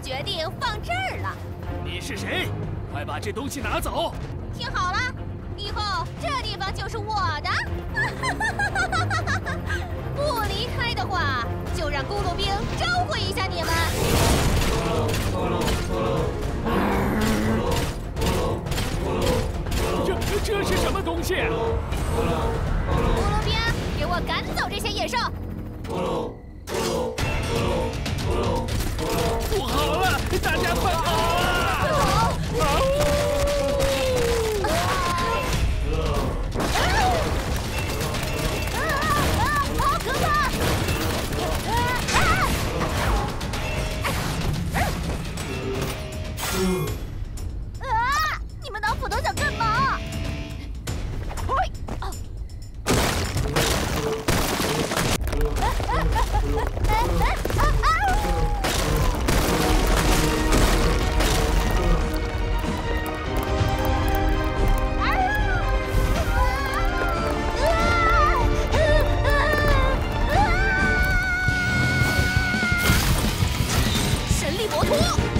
决定放这儿了。你是谁？快把这东西拿走！听好了，以后这地方就是我的。不离开的话，就让咕噜兵招呼一下你们。这这是什么东西？咕噜兵，给我赶走这些野兽！不干嘛？嘿！啊！神力摩托！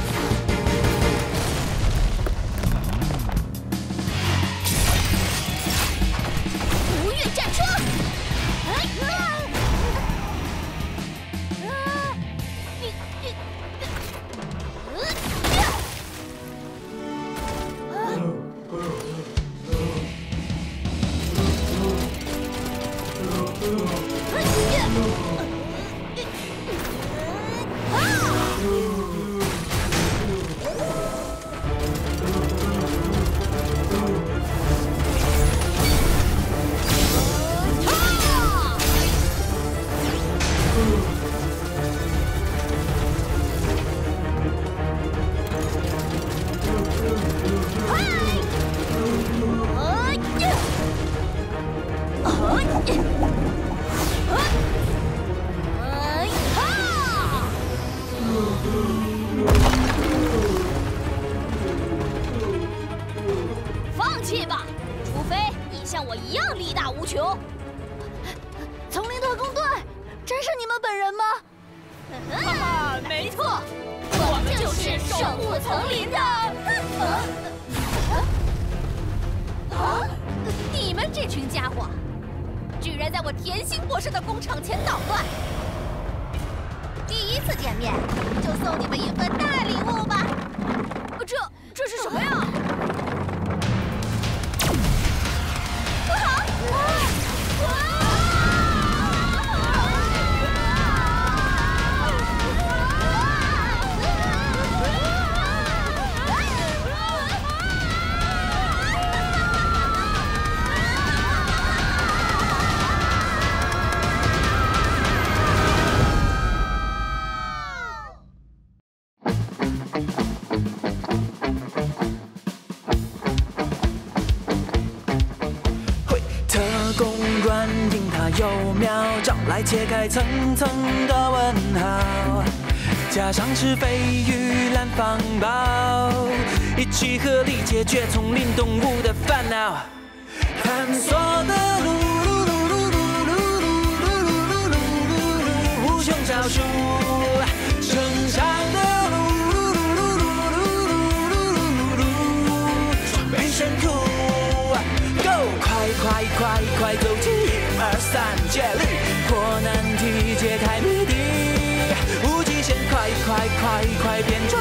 我一样力大无穷。丛林特工队，真是你们本人吗？哈哈，没错，我们就是守护丛林的。啊！你们这群家伙，居然在我甜心博士的工厂前捣乱！第一次见面就送你们一份大礼物吧。这这是什么呀？有妙招来解开层层的问号，加上是非与蓝方宝，一起合力解决丛林动物的烦恼。探索的路，无穷招数；成长的路，没前途。Go，快快快快走！快快快变成。